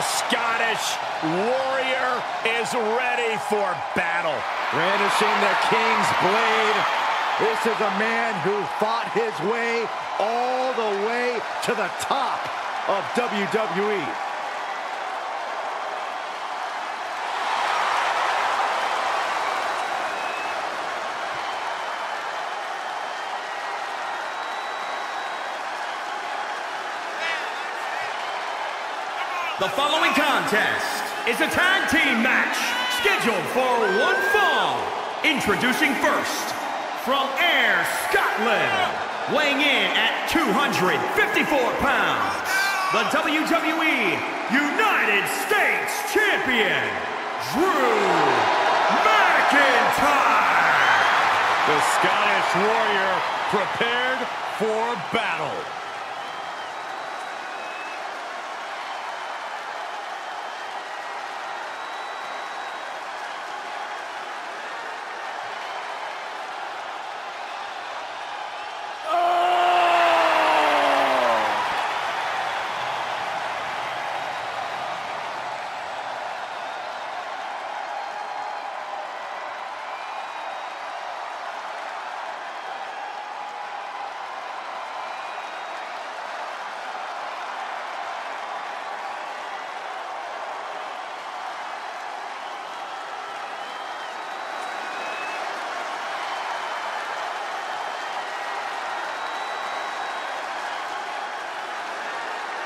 The Scottish Warrior is ready for battle. Brandishing the King's Blade. This is a man who fought his way all the way to the top of WWE. The following contest is a tag team match scheduled for one fall. Introducing first, from Ayr Scotland, weighing in at 254 pounds, the WWE United States Champion, Drew McIntyre. The Scottish Warrior prepared for battle.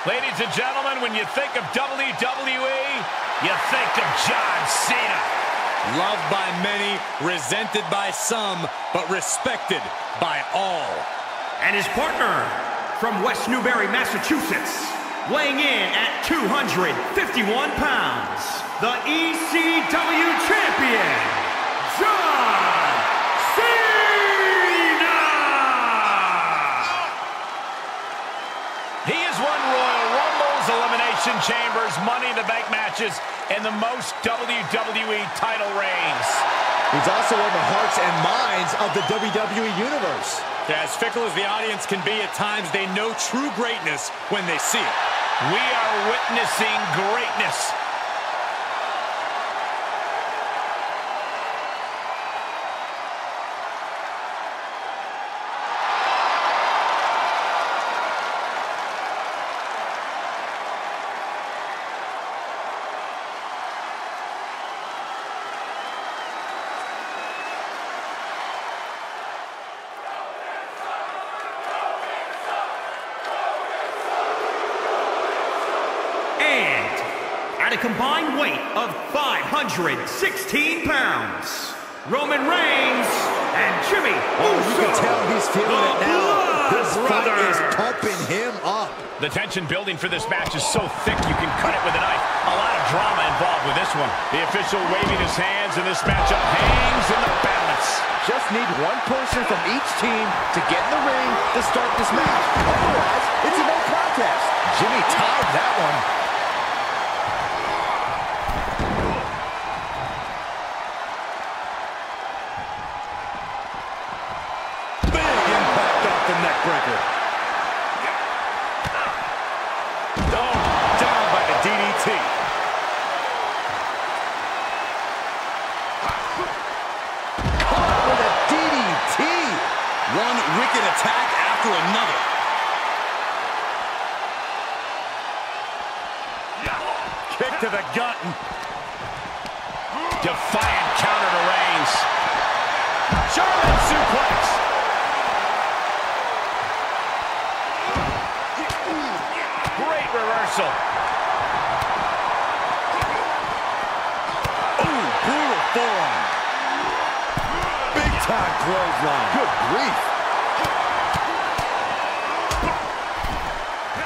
Ladies and gentlemen, when you think of WWE, you think of John Cena. Loved by many, resented by some, but respected by all. And his partner from West Newbury, Massachusetts, weighing in at 251 pounds, the ECW Champion, Elimination Chambers, Money in the Bank matches, and the most WWE title reigns. He's also won the hearts and minds of the WWE Universe. As fickle as the audience can be at times, they know true greatness when they see it. We are witnessing greatness. And at a combined weight of 516 pounds, Roman Reigns and Jimmy Oh, you can tell he's feeling the it now. Blood His fight is Brothers. pumping him up. The tension building for this match is so thick you can cut it with a knife. A lot of drama involved with this one. The official waving his hands and this matchup hangs in the balance. Just need one person from each team to get in the ring to start this match. Otherwise, it's a no contest. Jimmy tied that one. The gut. Defiant counter to Reigns. German suplex. Great reversal. Ooh, brutal forearm. Big time clothesline. Good grief.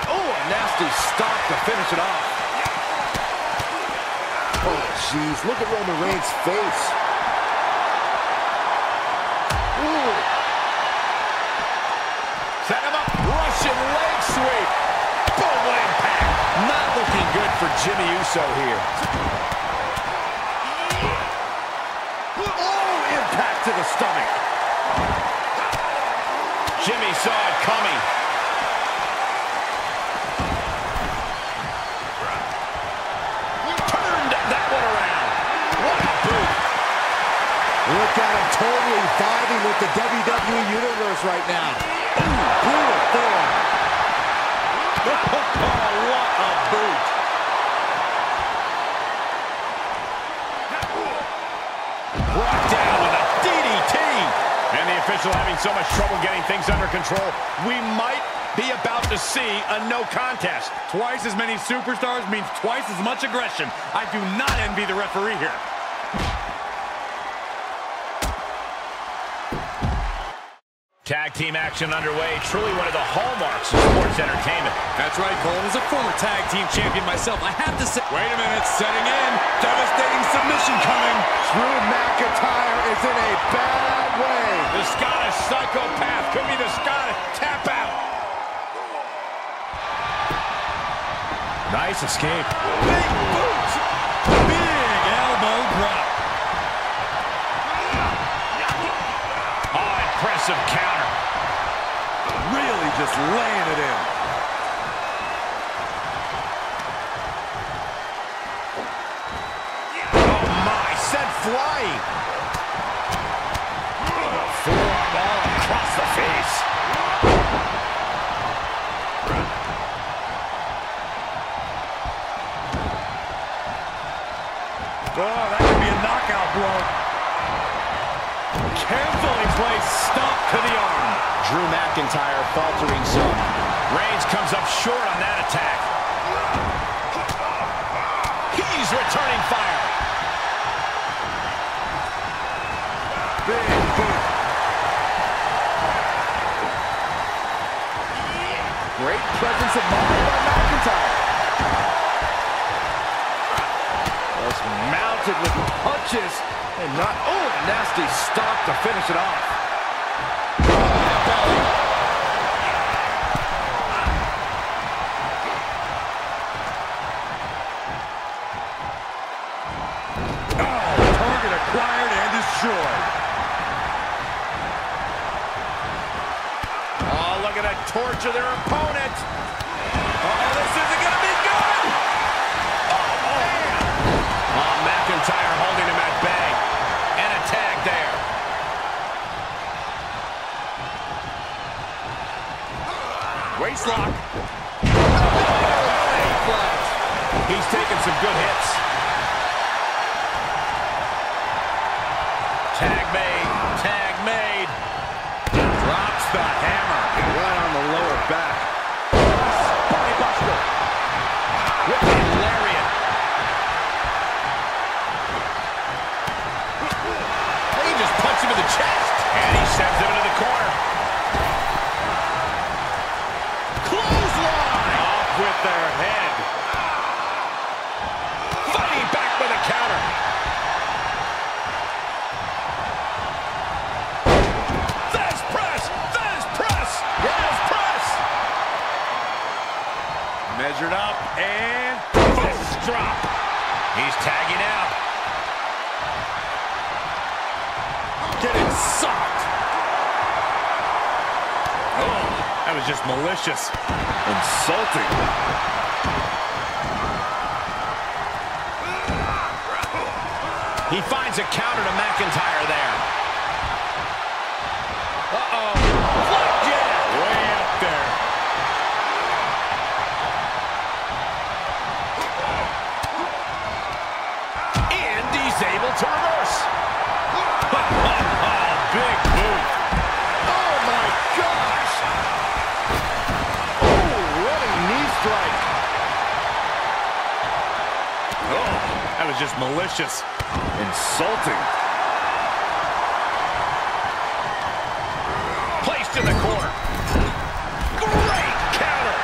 Oh, a nasty stop to finish it off. Oh, jeez. Look at Roman Reigns' face. Ooh. Set him up. Russian leg sweep. Boom impact. Not looking good for Jimmy Uso here. Oh, impact to the stomach. Jimmy saw it coming. Look at him totally vibing with the WWE Universe right now. Ooh, form. Oh, what a boot. Brought down with a DDT. And the official having so much trouble getting things under control. We might be about to see a no contest. Twice as many superstars means twice as much aggression. I do not envy the referee here. Tag team action underway. Truly one of the hallmarks of sports entertainment. That's right, Cole. As a former tag team champion myself, I have to say... Wait a minute, setting in. Devastating submission coming. Drew McIntyre is in a bad way. The Scottish psychopath could be the Scottish tap out. Nice escape. Big boot. Big elbow drop. Impressive counter. Really just laying it in. Returning fire. Big boot. Great presence of mind by McIntyre. Just mounted with punches and not, oh, nasty stop to finish it off. Waistlock. He's tagging out. getting sucked. Oh, that was just malicious. Insulting. He finds a counter to McIntyre there. Just malicious. Insulting. Placed in the corner. Great counter.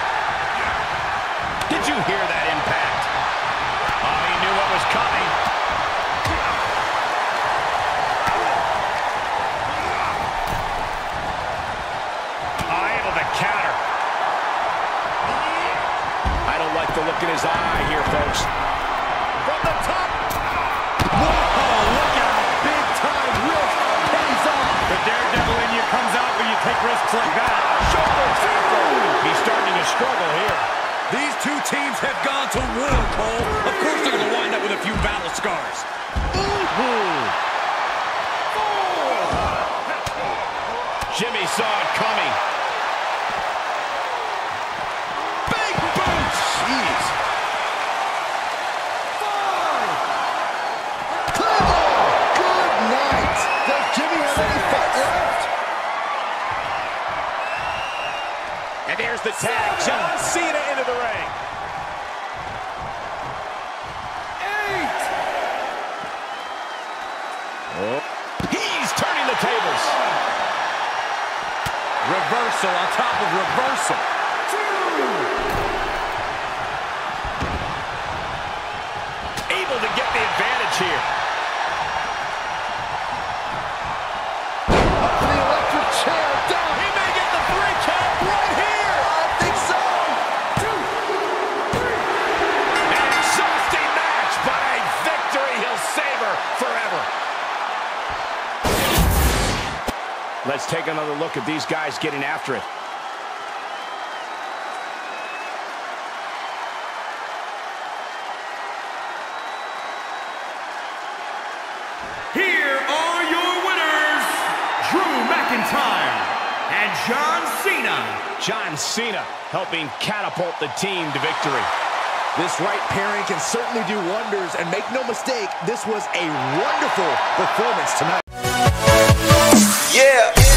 Did you hear that impact? Oh, he knew what was coming. Oh, able to counter. I don't like the look in his eye here, folks. Take risks like that. Shoulder tackle. He's starting to struggle here. These two teams have gone to war, Cole. Of course they're going to wind up with a few battle scars. Jimmy saw it coming. The tag. John Cena into the ring. Oh. He's turning the tables. Reversal on top of reversal. Able forever. Let's take another look at these guys getting after it. Here are your winners, Drew McIntyre and John Cena. John Cena helping catapult the team to victory. This right pairing can certainly do wonders, and make no mistake, this was a wonderful performance tonight. Yeah!